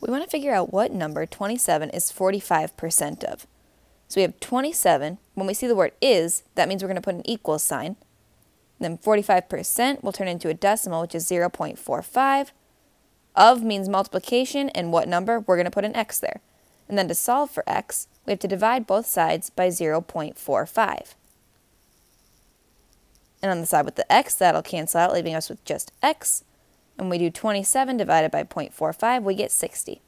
We want to figure out what number 27 is 45% of. So we have 27. When we see the word is, that means we're going to put an equal sign. Then 45% will turn into a decimal, which is 0.45. Of means multiplication, and what number? We're going to put an x there. And then to solve for x, we have to divide both sides by 0.45. And on the side with the x, that'll cancel out, leaving us with just x. And we do 27 divided by 0.45, we get 60.